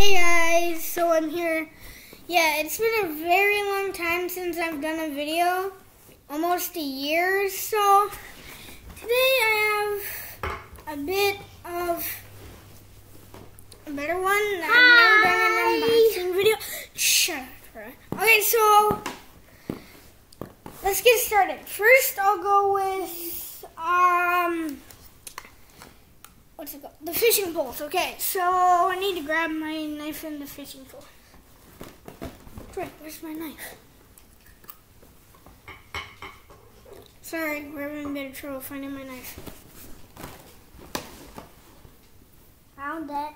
Hey guys, so I'm here. Yeah, it's been a very long time since I've done a video, almost a year or so. Today I have a bit of a better one. I've never done an unboxing video. Shut up. Okay, so let's get started. First, I'll go with um what's it called? The fishing poles. Okay, so to grab my knife in the fishing pole. Right, where's my knife? Sorry, we're having a bit of trouble finding my knife. Found it.